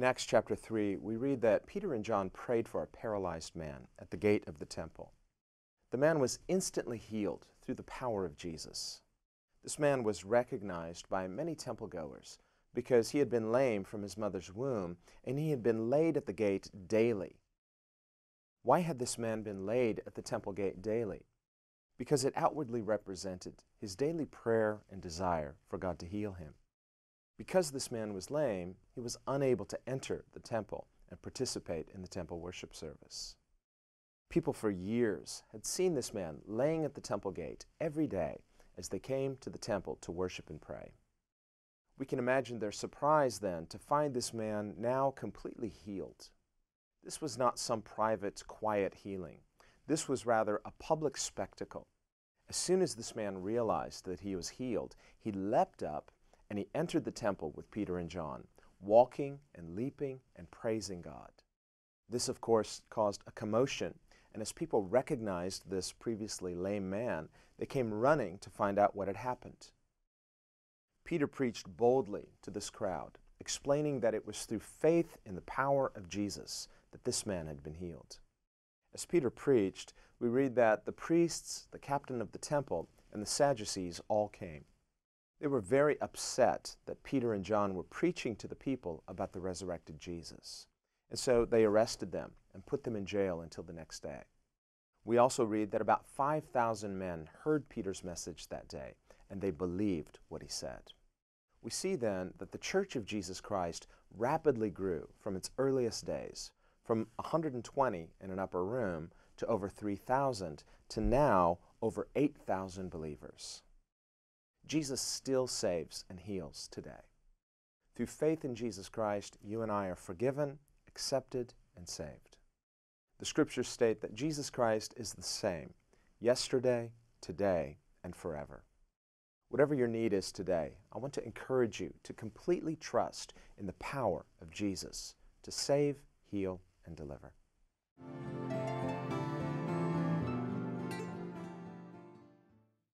In Acts chapter 3, we read that Peter and John prayed for a paralyzed man at the gate of the temple. The man was instantly healed through the power of Jesus. This man was recognized by many temple goers because he had been lame from his mother's womb and he had been laid at the gate daily. Why had this man been laid at the temple gate daily? Because it outwardly represented his daily prayer and desire for God to heal him. Because this man was lame, he was unable to enter the temple and participate in the temple worship service. People for years had seen this man laying at the temple gate every day as they came to the temple to worship and pray. We can imagine their surprise then to find this man now completely healed. This was not some private, quiet healing. This was rather a public spectacle. As soon as this man realized that he was healed, he leapt up and he entered the temple with Peter and John, walking and leaping and praising God. This, of course, caused a commotion, and as people recognized this previously lame man, they came running to find out what had happened. Peter preached boldly to this crowd, explaining that it was through faith in the power of Jesus that this man had been healed. As Peter preached, we read that the priests, the captain of the temple, and the Sadducees all came. They were very upset that Peter and John were preaching to the people about the resurrected Jesus. And so they arrested them and put them in jail until the next day. We also read that about 5,000 men heard Peter's message that day, and they believed what he said. We see then that the Church of Jesus Christ rapidly grew from its earliest days, from 120 in an upper room to over 3,000 to now over 8,000 believers. Jesus still saves and heals today. Through faith in Jesus Christ, you and I are forgiven, accepted, and saved. The scriptures state that Jesus Christ is the same yesterday, today, and forever. Whatever your need is today, I want to encourage you to completely trust in the power of Jesus to save, heal, and deliver.